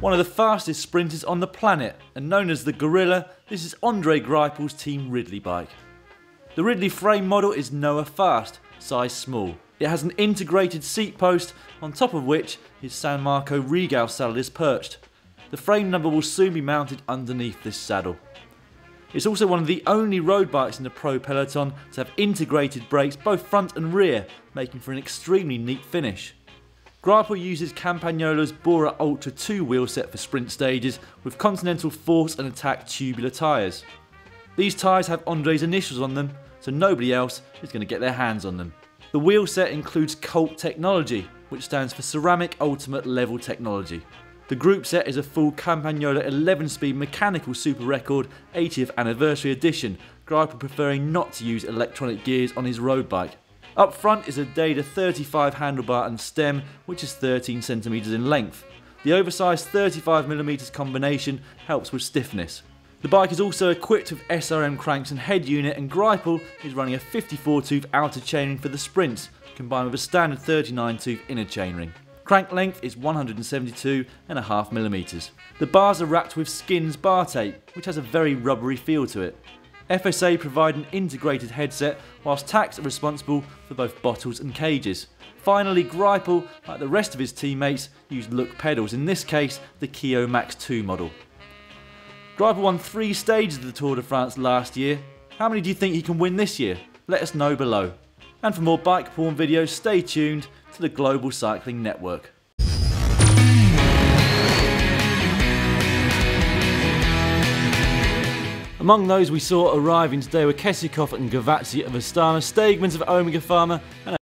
One of the fastest sprinters on the planet, and known as the Gorilla, this is Andre Greipel's Team Ridley bike. The Ridley frame model is Noah Fast, size small. It has an integrated seat post, on top of which his San Marco Regal saddle is perched. The frame number will soon be mounted underneath this saddle. It's also one of the only road bikes in the Pro Peloton to have integrated brakes both front and rear, making for an extremely neat finish. Greipel uses Campagnolo's Bora Ultra 2 wheelset for sprint stages with Continental Force and Attack tubular tyres. These tyres have Andre's initials on them, so nobody else is going to get their hands on them. The wheelset includes Cult Technology, which stands for Ceramic Ultimate Level Technology. The group set is a full Campagnolo 11-speed mechanical super record 80th anniversary edition, Greipel preferring not to use electronic gears on his road bike. Up front is a Deda 35 handlebar and stem, which is 13cm in length. The oversized 35mm combination helps with stiffness. The bike is also equipped with SRM cranks and head unit and Greipel is running a 54 tooth outer chainring for the sprints, combined with a standard 39 tooth inner chainring. Crank length is 172.5mm. The bars are wrapped with Skins bar tape, which has a very rubbery feel to it. FSA provide an integrated headset, whilst Tacx are responsible for both bottles and cages. Finally, Greipel, like the rest of his teammates, used Look pedals, in this case the Keo Max 2 model. Greipel won three stages of the Tour de France last year. How many do you think he can win this year? Let us know below. And for more bike porn videos, stay tuned to the Global Cycling Network. Among those we saw arriving today were Kessiakoff and Gavazzi of Astana, Steegmans of Omega Pharma, and